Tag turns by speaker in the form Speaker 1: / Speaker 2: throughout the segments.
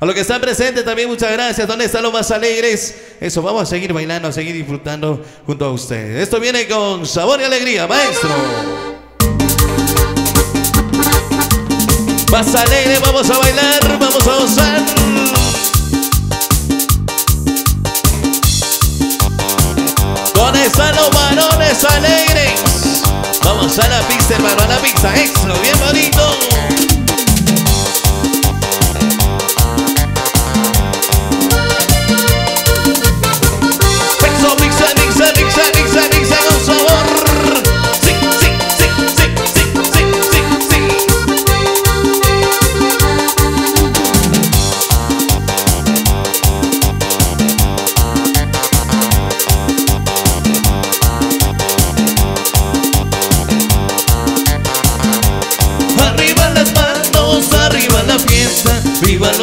Speaker 1: A los que están presentes también muchas gracias. ¿Dónde están los más alegres? Eso, vamos a seguir bailando, a seguir disfrutando junto a ustedes. Esto viene con sabor y alegría, maestro. Más alegre, vamos a bailar, vamos a gozar. ¿Dónde están los varones alegres? Vamos a la pista, hermano, a la pista, extra, bien bonito. We were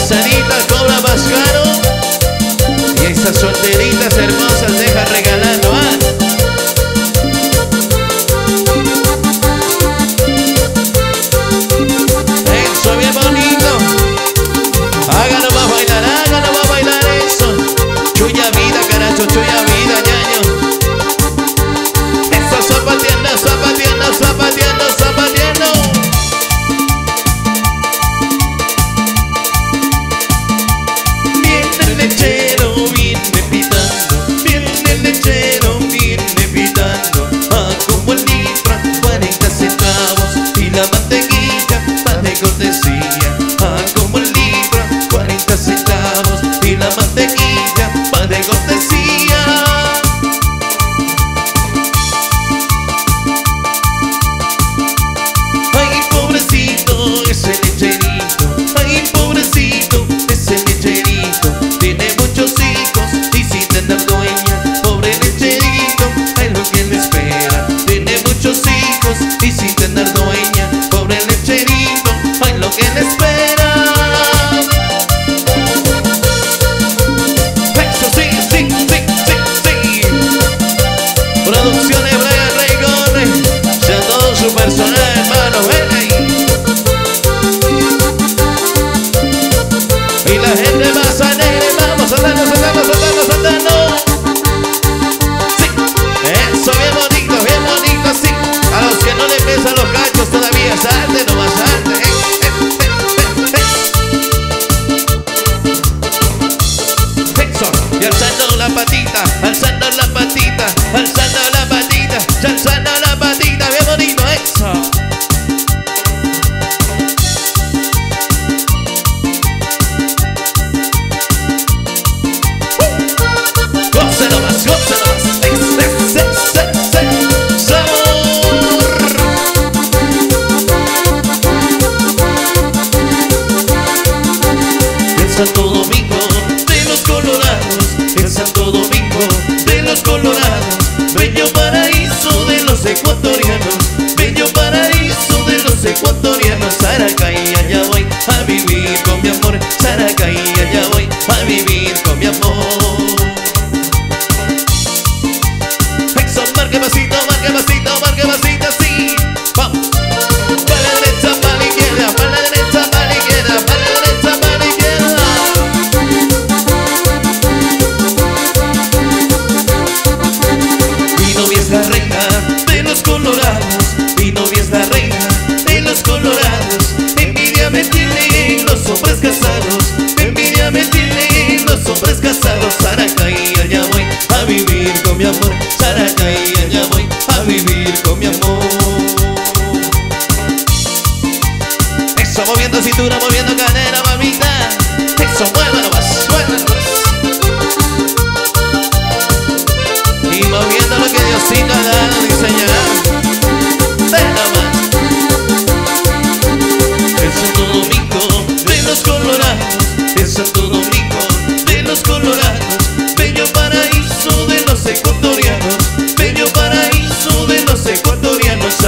Speaker 1: manzanita cobra más caro. Y esa soltería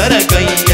Speaker 1: Saracay,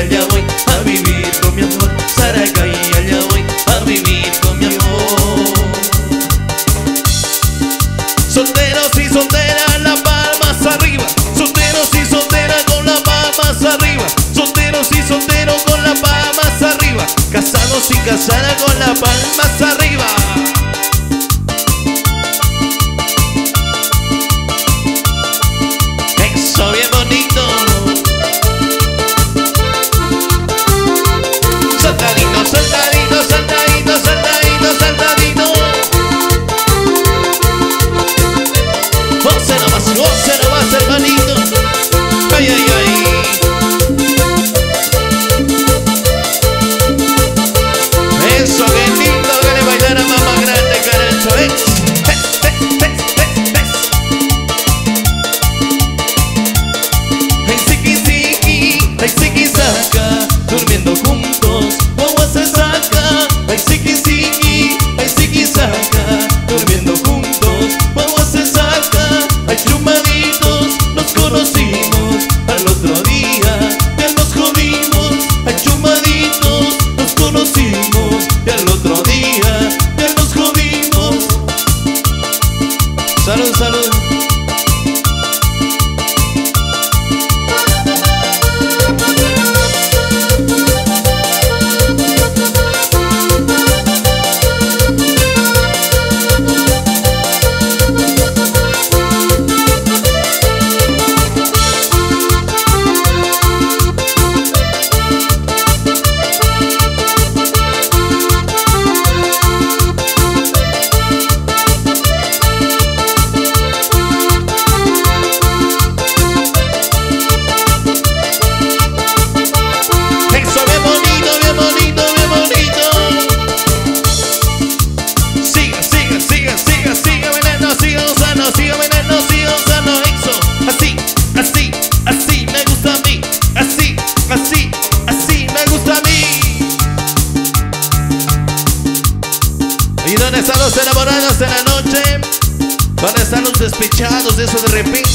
Speaker 1: despechados de eso de repente?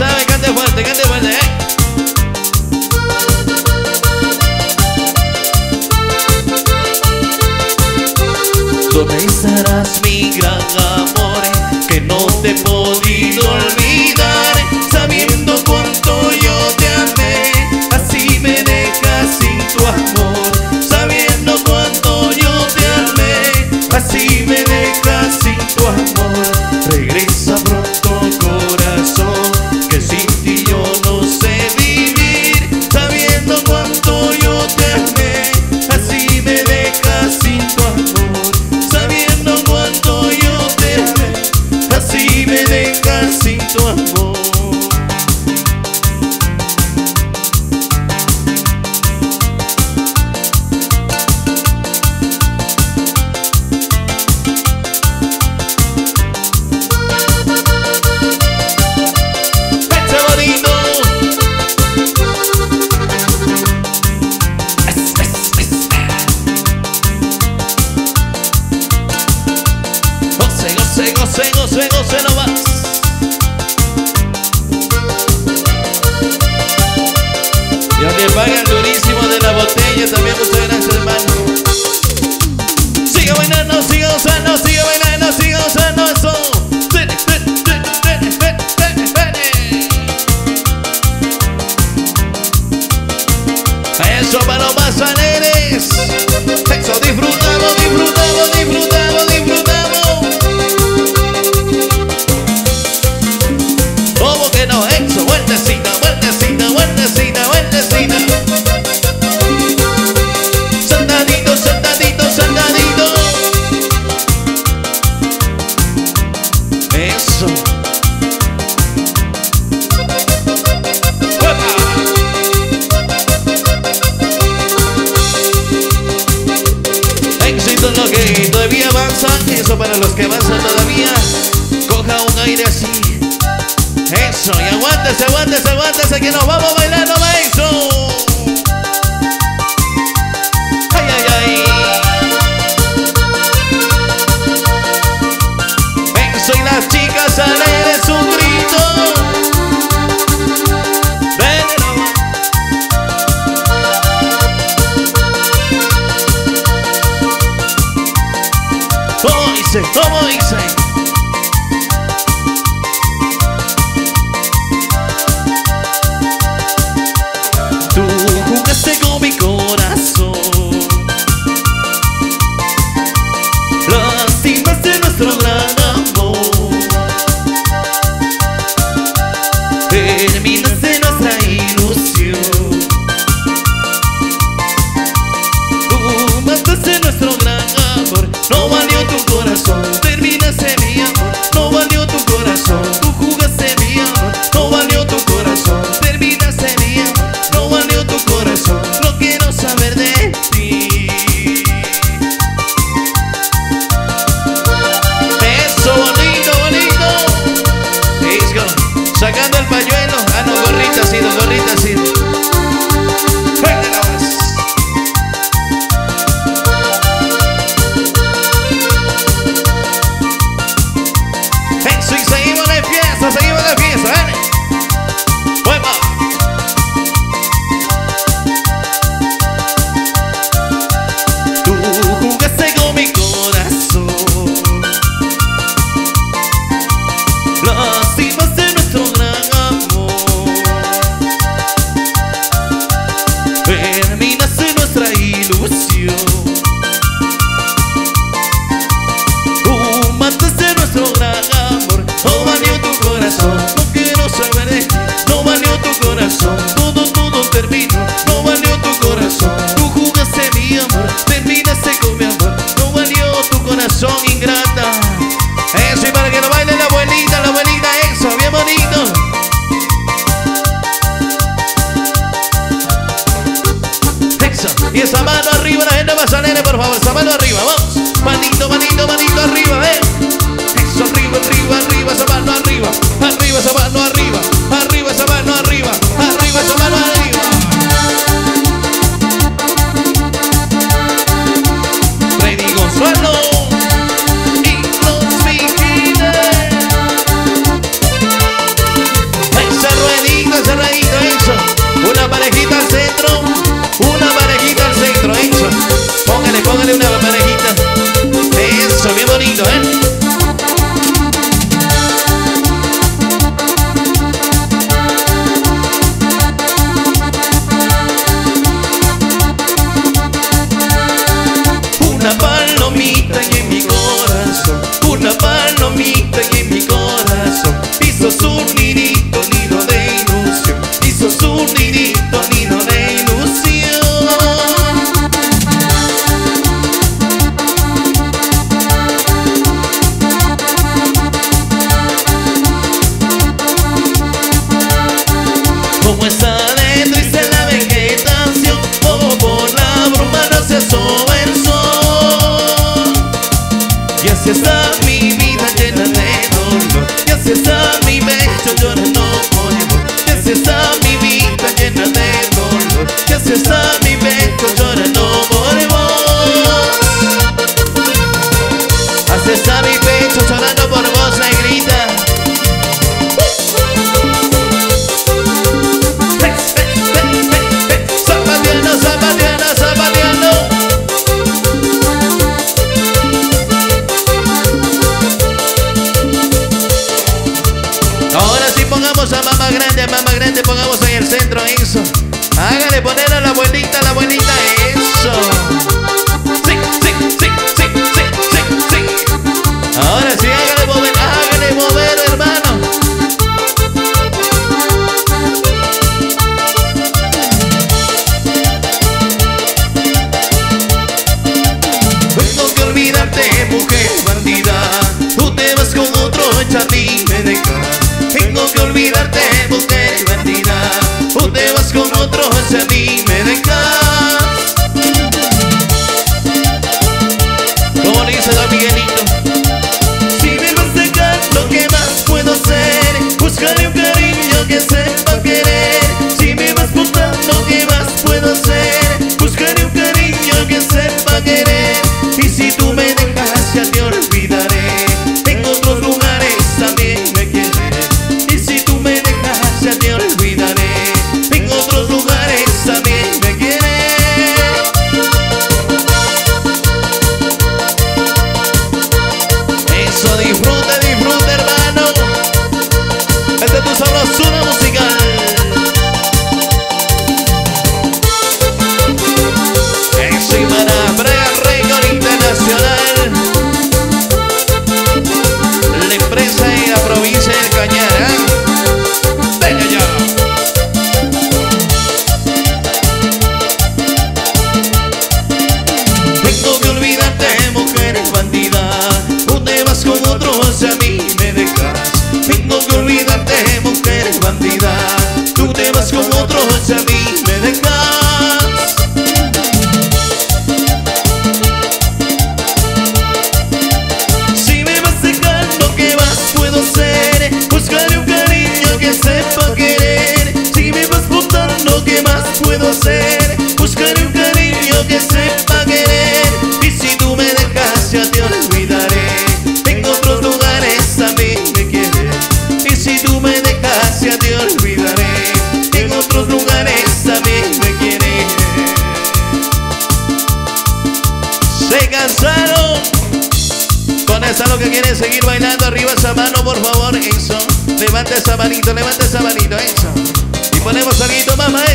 Speaker 1: sabe, cante fuerte, cante fuerte, eh. Tú mi gran amor, que no te he podido olvidar. casa de poner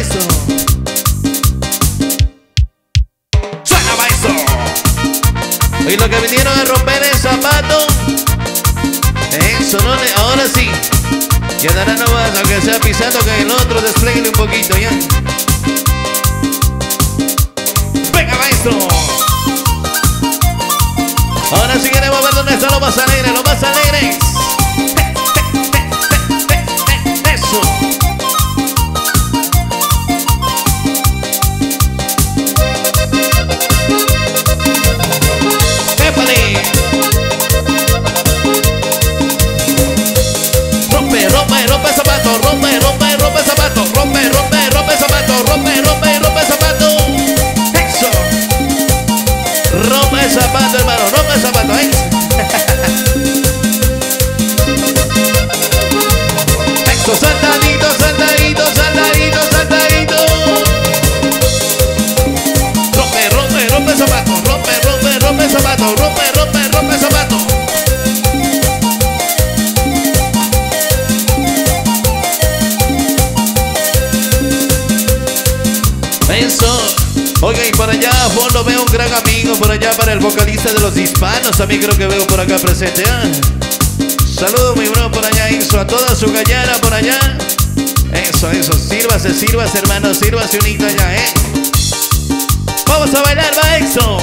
Speaker 1: Baiso. Suena Baiso. Y lo que vinieron a romper el zapato. Eso no, le. ahora sí. Ya dará nomás, aunque sea pisando que el otro desplegue un poquito, ya. Venga, maestro. Ahora sí queremos ver dónde está lo más alegre, lo más alegre. Eso. zapato, rompe, rompe, rompe zapato, rompe, rompe, rompe zapato, rompe, rompe. El vocalista de los hispanos, también creo que veo por acá presente. ¿eh? Saludos, mi bro, por allá, eso, a toda su gallera por allá. Eso, eso, sírvase, sírvase, hermano, sírvase unito allá, ¿eh? Vamos a bailar, va, eso.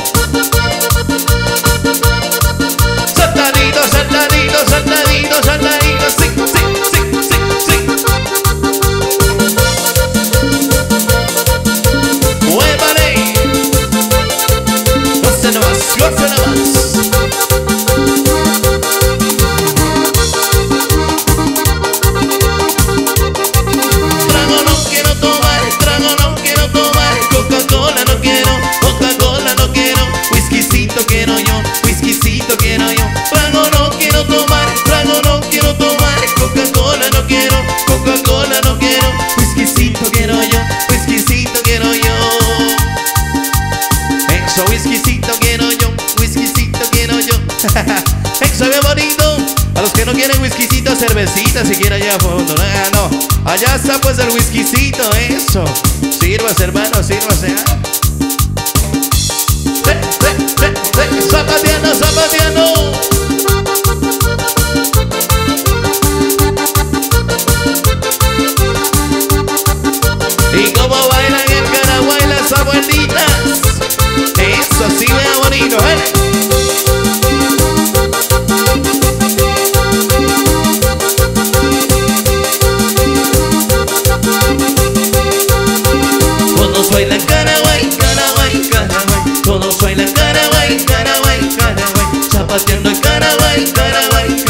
Speaker 1: Cervecita siquiera allá a fondo Ah, no, allá está pues el whiskycito, eso Sírvase hermano, sírvase ah. Zapateando, zapateando Y como bailan en Caraguay las abuelitas Eso sí vea bonito, ¿eh? Karawai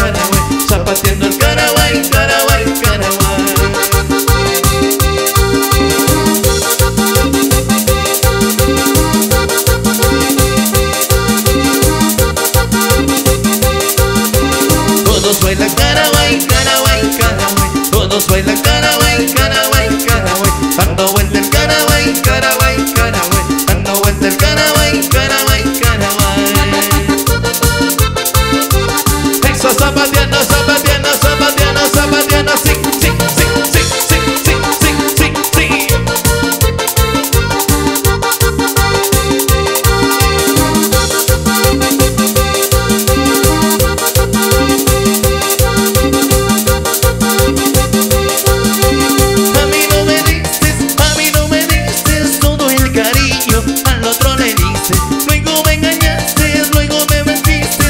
Speaker 1: otro le diste. Luego me engañaste, luego me mentiste,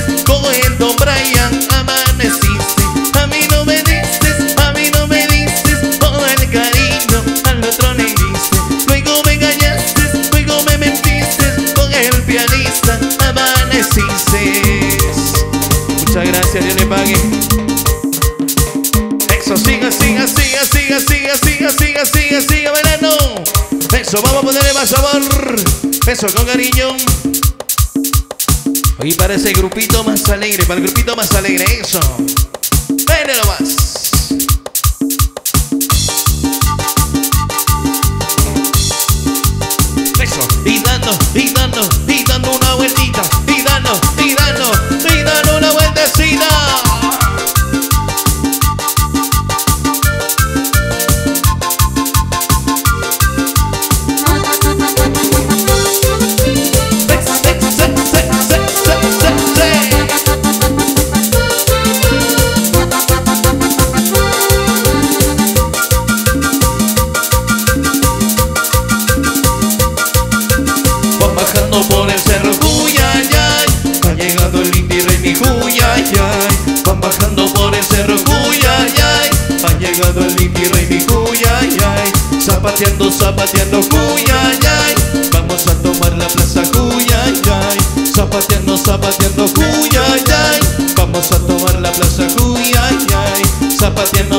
Speaker 1: Don Brian amaneciste. A mí no me diste, a mí no me diste todo el cariño, al otro le. Luego me engañaste, luego me mentiste, con el pianista amaneciste. Muchas gracias, Dios le pague. Eso, siga, siga, siga, siga, siga, siga, siga, siga, siga bailando. Eso, vamos a ponerle más sabor. Eso, con cariño. Y para ese grupito más alegre, para el grupito más alegre, eso. Bailelo más.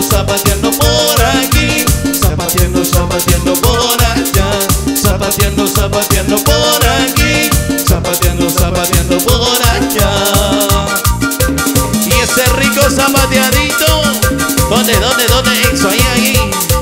Speaker 1: Zapateando, por aquí Zapateando, zapateando por allá Zapateando, zapateando por aquí Zapateando, zapateando por allá Y ese rico zapateadito ¿Dónde, dónde, dónde? Eso, ahí, ahí